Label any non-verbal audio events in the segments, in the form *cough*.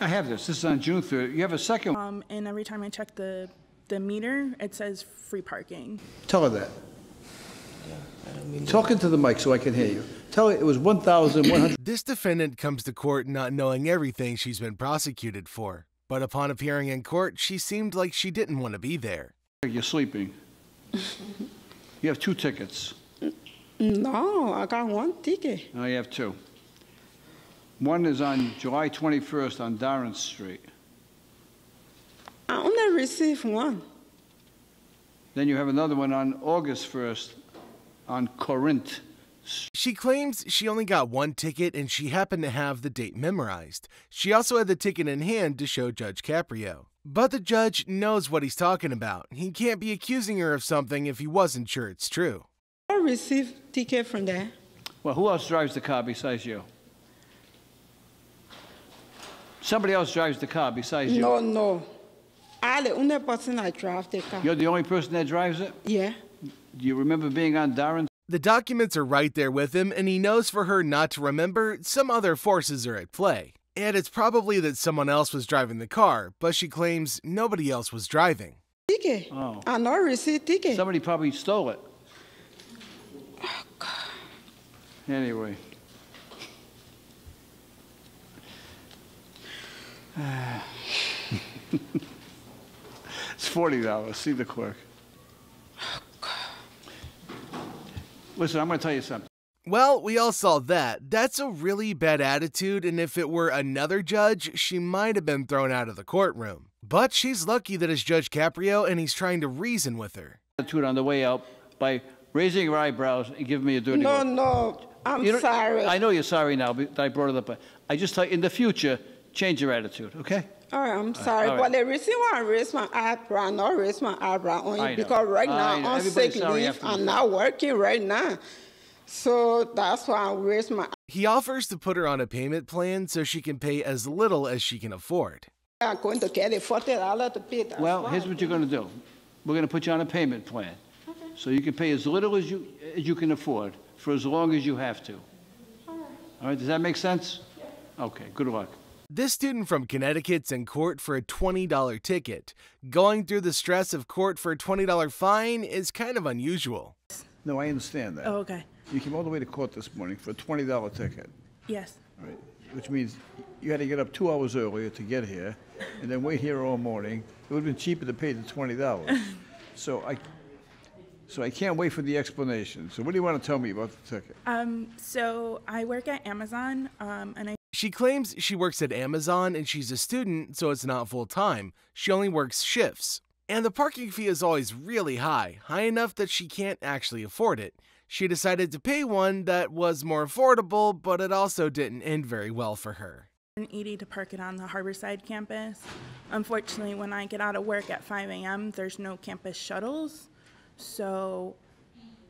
I have this. This is on June 3rd. You have a second. Um, and every time I check the, the meter, it says free parking. Tell her that. Talking to the mic so I can hear you. Tell her it was 1,100. This defendant comes to court not knowing everything she's been prosecuted for. But upon appearing in court, she seemed like she didn't want to be there. You're sleeping. You have two tickets. No, I got one ticket. Now you have two. One is on July 21st on Darren Street. I only received one. Then you have another one on August 1st on Corinth. She claims she only got one ticket and she happened to have the date memorized. She also had the ticket in hand to show Judge Caprio. But the judge knows what he's talking about. He can't be accusing her of something if he wasn't sure it's true. I received ticket from there. Well, who else drives the car besides you? Somebody else drives the car besides you. No, no. I the only person that drives the car. You're the only person that drives it? Yeah. Do you remember being on Darren? The documents are right there with him, and he knows for her not to remember some other forces are at play. And it's probably that someone else was driving the car, but she claims nobody else was driving. Ticket. Oh. I not received ticket. Somebody probably stole it. Oh, anyway. It's forty dollars. See the clerk. Listen, I'm going to tell you something. Well, we all saw that. That's a really bad attitude, and if it were another judge, she might have been thrown out of the courtroom. But she's lucky that it's Judge Caprio and he's trying to reason with her. Attitude on the way out by raising your eyebrows and giving me a dirty No, look. no. I'm You don't- sorry. I know you're sorry now that I brought it up, but I just tell you, in the future, change your attitude, okay? All right, I'm sorry. all right. But the reason why I raise my eyebrow, not raise my eyebrow on you, know. because right I now know. I'm Everybody's sick leave. I'm not working right now. So that's why I raise my He offers to put her on a payment plan so she can pay as little as she can afford. I'm going to get it forty dollars to pay. That's Well, here's what you're gonna do. We're gonna put you on a payment plan. So you can pay as little as you, as you can afford, for as long as you have to. All right, does that make sense? Okay, good luck. This student from Connecticut's in court for a $20 ticket. Going through the stress of court for a $20 fine is kind of unusual. No, I understand that. Oh, okay. You came all the way to court this morning for a twenty dollar ticket, Yes. all right? Which means you had to get up two hours earlier to get here, and then wait here all morning. It would've been cheaper to pay the twenty dollars. *laughs* So I, so I can't wait for the explanation. So what do you wanna tell me about the ticket? Um, so I work at Amazon, um, and I She claims she works at Amazon and she's a student, so it's not full time. She only works shifts. And the parking fee is always really high, high enough that she can't actually afford it. She decided to pay one that was more affordable, but it also didn't end very well for her. an 80 to park it on the Harborside campus. Unfortunately, when I get out of work at 5 a.m., there's no campus shuttles, so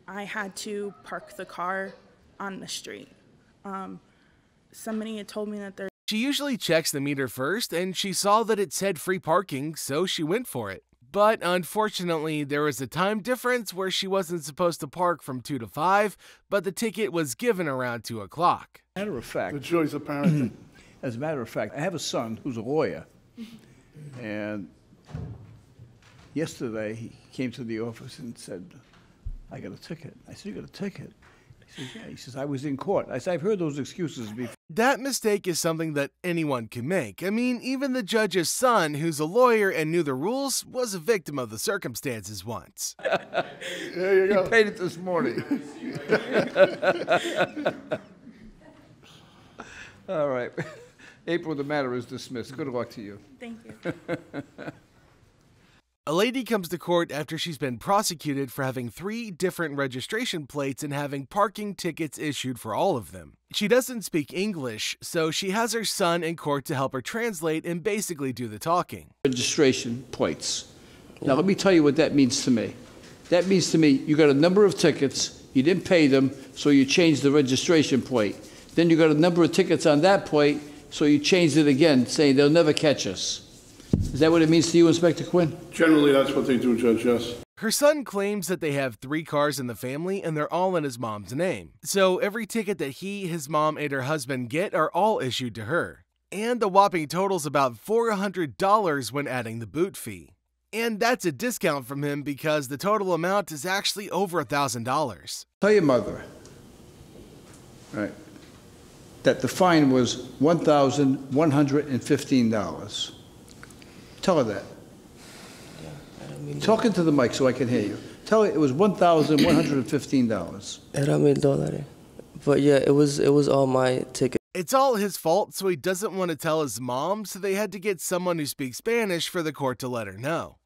I had to park the car on the street. Um, somebody had told me that there She usually checks the meter first, and she saw that it said free parking, so she went for it. But unfortunately, there was a time difference where she wasn't supposed to park from 2 to 5, but the ticket was given around 2 o'clock. Matter of fact. The joys of parenting. As a matter of fact, I have a son who's a lawyer, and yesterday he came to the office and said, "I got a ticket." I said, "You got a ticket?" He says, "Yeah." He says, "I was in court." I said, "I've heard those excuses before." That mistake is something that anyone can make. I mean, even the judge's son, who's a lawyer and knew the rules, was a victim of the circumstances once. *laughs* There you go. Paid it this morning. *laughs* All right. *laughs* April, the matter is dismissed. Good luck to you. Thank you. A lady comes to court after she's been prosecuted for having three different registration plates and having parking tickets issued for all of them. She doesn't speak English, so she has her son in court to help her translate and basically do the talking. registration plates. Now, let me tell you what that means to me. That means to me, you got a number of tickets, you didn't pay them, so you changed the registration plate. Then you got a number of tickets on that plate, so you changed it again, saying they'll never catch us. Is that what it means to you, Inspector Quinn? Generally, that's what they do, Judge, yes. Her son claims that they have three cars in the family and they're all in his mom's name. So every ticket that he, his mom, and her husband get are all issued to her. And the whopping total's about $400 when adding the boot fee. And that's a discount from him because the total amount is actually over $1,000. Tell your mother, right, that the fine was $1,115. Tell her that. Talk into the mic so I can hear you. Tell her it was $1,115. *clears throat* Era mil dólares. But yeah, it was it was all my ticket. It's all his fault, so he doesn't want to tell his mom, so they had to get someone who speaks Spanish for the court to let her know.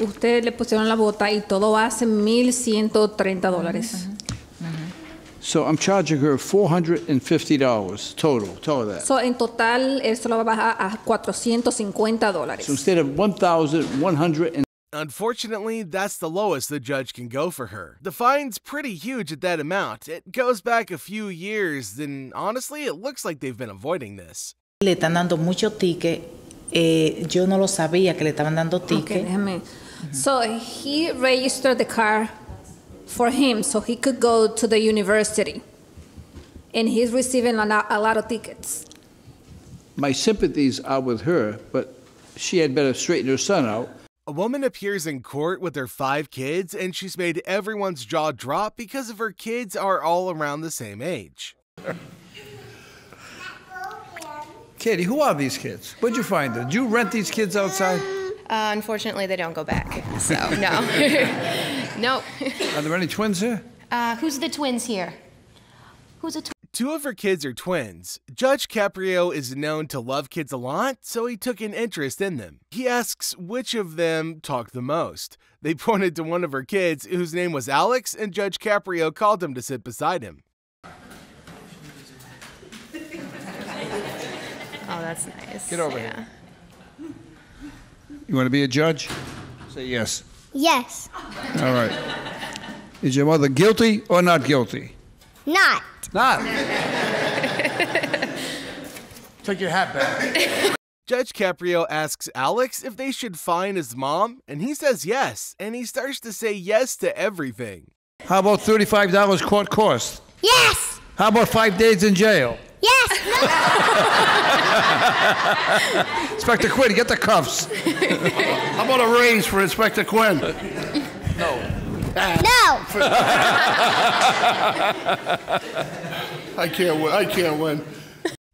Ustedes le pusieron la bota y todo hace 1.130 dólares. So I'm charging her $450 total. Tell her that. So, en total, eso lo va a bajar a 450 dólares. So instead of 1,100 Unfortunately, that's the lowest the judge can go for her. The fine's pretty huge at that amount. It goes back a few years, and honestly, it looks like they've been avoiding this. Le están dando mucho ticket. Eh, yo no lo sabía que le estaban dando Okay, ticket. déjame. So, he registered the car for him so he could go to the university. And he's receiving a lot, a lot of tickets. my sympathies are with her, but she had better straighten her son out. A woman appears in court with her five kids, and she's made everyone's jaw drop because of her kids are all around the same age. Katie, who are these kids? Where'd you find them? Did you rent these kids outside? Uh, unfortunately, they don't go back. So, no. *laughs* *laughs* no. Are there any twins here? Uh, who's the twins here? Who's a twin? Two of her kids are twins. Judge Caprio is known to love kids a lot, so he took an interest in them. He asks which of them talk the most. They *laughs* pointed to one of her kids, whose name was Alex, and Judge Caprio called him to sit beside him. *laughs* Oh, that's nice. Get over yeah. You want to be a judge? Say yes. Yes. All right. Is your mother guilty or not guilty? Not. Not. *laughs* Take your hat back. Judge Caprio asks Alex if they should fine his mom, and he says yes, and he starts to say yes to everything. How about $35 court cost? Yes. How about five days in jail? Yes. *laughs* *laughs* Inspector Quinn, get the cuffs. How about a raise for Inspector Quinn? no. Ah. *laughs* I can't win. I can't win.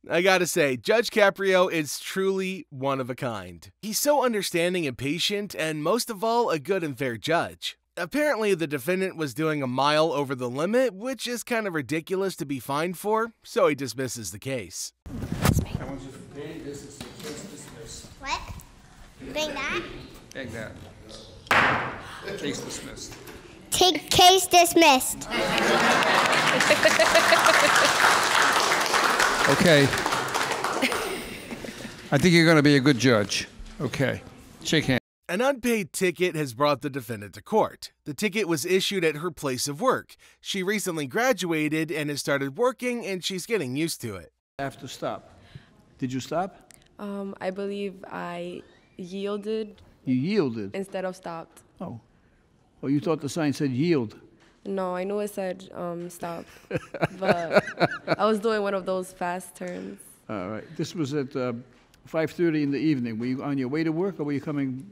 I gotta say, Judge Caprio is truly one of a kind. He's so understanding and patient, and most of all, a good and fair judge. Apparently, the defendant was doing a mile over the limit, which is kind of ridiculous to be fined for, so he dismisses the case. What? Bring that. Take that. Case dismissed. Take case dismissed. Okay. I think you're going to be a good judge. Okay. Shake hands. An unpaid ticket has brought the defendant to court. The ticket was issued at her place of work. She recently graduated and has started working, and she's getting used to it. I have to stop. Did you stop? Um, I believe I yielded You yielded. instead of stopped. Oh. Oh, you thought the sign said yield. No, I know it said um, stop, but I was doing one of those fast turns. All right. This was at uh, 5:30 in the evening. Were you on your way to work or were you coming?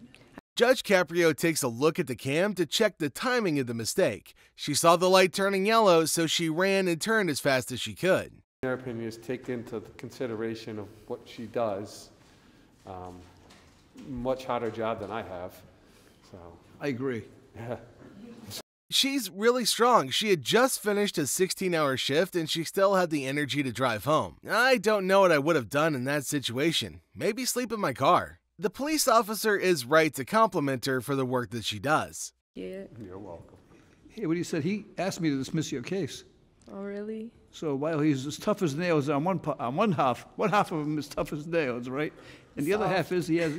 Judge Caprio takes a look at the cam to check the timing of the mistake. She saw the light turning yellow, so she ran and turned as fast as she could. In our opinion, is take into consideration of what she does. Um, much harder job than I have, so, I agree. yeah. She's really strong. She had just finished a 16 hour shift and she still had the energy to drive home. I don't know what I would have done in that situation. Maybe sleep in my car. The police officer is right to compliment her for the work that she does. Yeah. You're welcome. Hey, what he said, he asked me to dismiss your case. Oh, really? So while he's as tough as nails on one, pa- on one half, one half of him is tough as nails, right? And the other half is he has,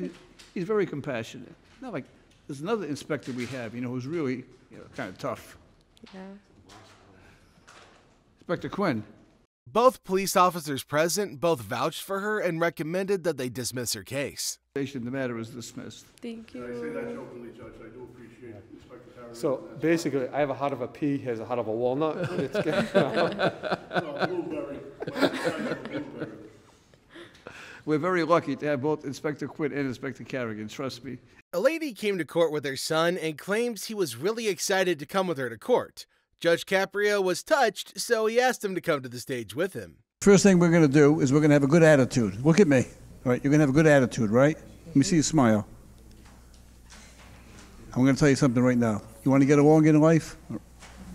he's very compassionate. Not like, there's another inspector we have, you know, who's really, you know, kind of tough. Yeah. Inspector Quinn, Both police officers present both vouched for her and recommended that they dismiss her case. the matter is dismissed. Thank you. I say that you. jokingly, Judge. I do appreciate Inspector Harris. So basically, I have a heart of a pea, he has a heart of a walnut. *laughs* *laughs* *laughs* It's good. No, blueberry. Blueberry. We're very lucky to have both Inspector Quinn and Inspector Carrigan, trust me. A lady came to court with her son and claims he was really excited to come with her to court. Judge Caprio was touched, so he asked him to come to the stage with him. First thing we're going to do is we're going to have a good attitude. Look at me. All right, you're going to have a good attitude, right? Let me see you smile. I'm going to tell you something right now. You want to get along in life,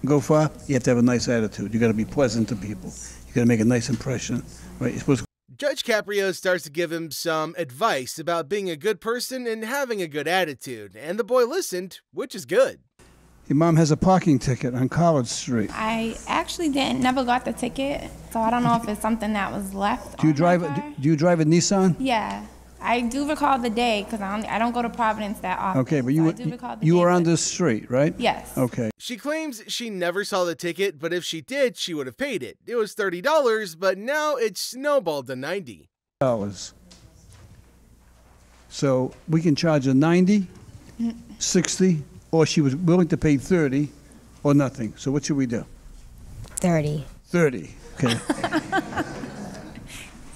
go far, you have to have a nice attitude. You got to be pleasant to people. You got to make a nice impression, right? You're supposed to Judge Caprio starts to give him some advice about being a good person and having a good attitude, and the boy listened, which is good. Your mom has a parking ticket on College Street. I actually didn't never got the ticket, so I don't know if it's something that was left. Do you on my drive? car. a- Do you drive a Nissan? Yeah, I do recall the day because I don't, I don't go to Providence that often. Okay, but so you I were, do recall the you day, were on but- this street, right? Yes. Okay. She claims she never saw the ticket, but if she did, she would have paid it. It was $30, but now it's snowballed to 90 Dollars. So we can charge her 90, 60, or she was willing to pay 30, or nothing. So what should we do? 30. 30. Okay. *laughs*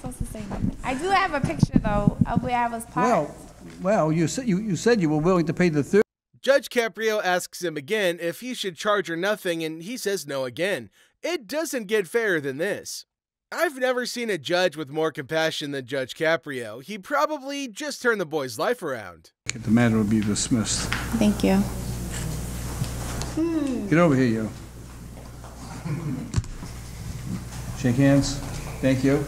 Supposed to say nothing. I do have a picture though of where I was parked. well, well, you said you, you said you were willing to pay the 30. Judge Caprio asks him again if he should charge her nothing, and he says no again. It doesn't get fairer than this. I've never seen a judge with more compassion than Judge Caprio. He probably just turned the boy's life around. The matter will be dismissed. Thank you. Get over here, you. Shake hands. Thank you.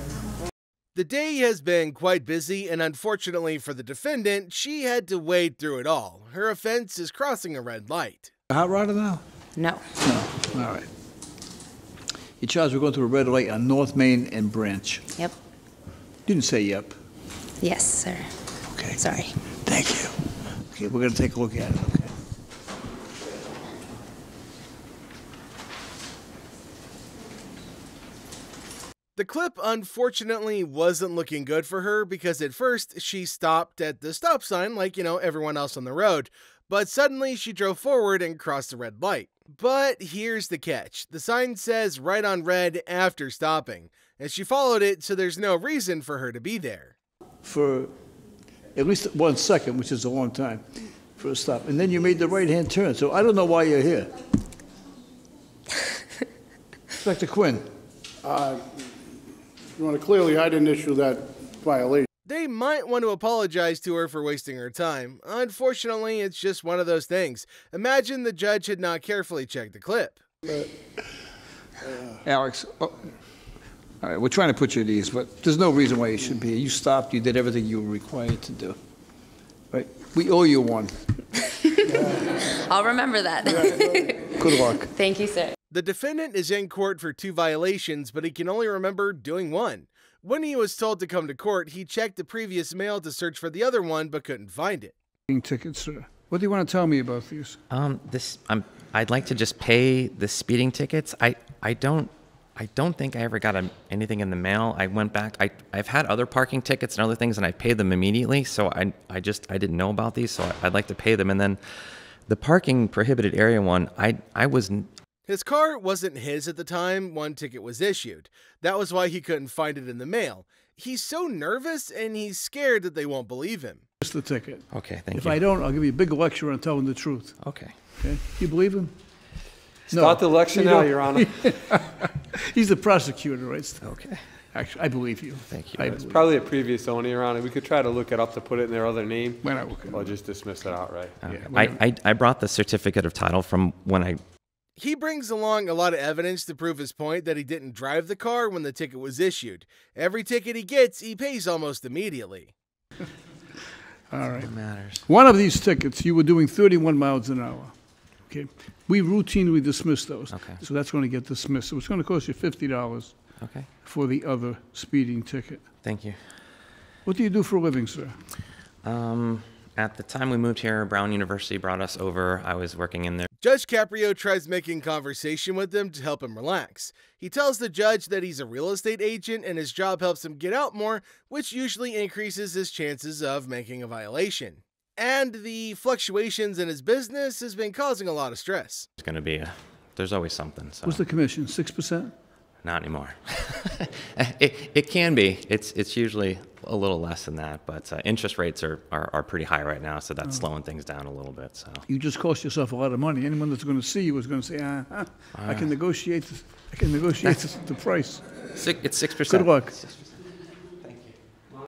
The day has been quite busy, and unfortunately for the defendant, she had to wade through it all. Her offense is crossing a red light. Hot rodder now? No. No. All right. You charged with going through a red light on North Main and Branch. Yep. Didn't say yep. Yes, sir. Okay. Sorry. Thank you. Okay, we're gonna take a look at it, okay? Clip unfortunately wasn't looking good for her because at first she stopped at the stop sign like, you know, everyone else on the road, but suddenly she drove forward and crossed the red light. But here's the catch the sign says right on red after stopping, and she followed it, so there's no reason for her to be there. For at least one second, which is a long time for a stop. And then you made the right-hand turn, so I don't know why you're here. *laughs* Inspector Quinn, Uh, You want to clearly, I didn't issue that violation. They might want to apologize to her for wasting her time. Unfortunately, it's just one of those things. Imagine the judge had not carefully checked the clip. Uh, Alex, oh, all right, we're trying to put you at ease, but there's no reason why you should be here. You stopped, you did everything you were required to do. Right? We owe you one. *laughs* I'll remember that. *laughs* Good luck. Thank you, sir. The defendant is in court for two violations, but he can only remember doing one. When he was told to come to court, he checked the previous mail to search for the other one, but couldn't find it. Tickets, sir. What do you want to tell me about these? Um, this, I'm, I'd like to just pay the speeding tickets. I, I don't, I don't think I ever got a, anything in the mail. I went back. I, I've had other parking tickets and other things, and I paid them immediately. So I, I just, I didn't know about these, so I, I'd like to pay them. And then, the parking prohibited area one, I, I was, n- His car wasn't his at the time one ticket was issued. That was why he couldn't find it in the mail. He's so nervous and he's scared that they won't believe him. Just the ticket. Okay, thank If you. If I don't, I'll give you a big lecture on telling the truth. Okay. Okay? You believe him? Start the lecture You now, don't- Your Honor. *laughs* He's the prosecutor, right? Okay. Actually, I believe you. Thank I It's believe probably a previous owner, Your Honor. We could try to look it up to put it in their other name. Why not look it Or just dismiss it outright. Okay. I, I, I brought the certificate of title from when I He brings along a lot of evidence to prove his point that he didn't drive the car when the ticket was issued. Every ticket he gets, he pays almost immediately. All right. matters. One of these tickets, you were doing 31 miles an hour. Okay? We routinely dismiss those. Okay. So that's going to get dismissed. So it's going to cost you $50 Okay. for the other speeding ticket. Thank you. What do you do for a living, sir? Um, at the time we moved here, Brown University brought us over. I was working in there. Judge Caprio tries making conversation with him to help him relax. He tells the judge that he's a real estate agent and his job helps him get out more, which usually increases his chances of making a violation. And the fluctuations in his business has been causing a lot of stress. It's going to be a, there's always something. So What's the commission? 6%? not anymore. *laughs* it, it can be. It's, it's usually a little less than that, but uh, interest rates are, are, are pretty high right now, so Oh. that's slowing things down a little bit. So You just cost yourself a lot of money. Anyone that's going to see you is going to say, ah, ah, I can negotiate, I can negotiate *laughs* the price. Six, it's six percent. Good luck.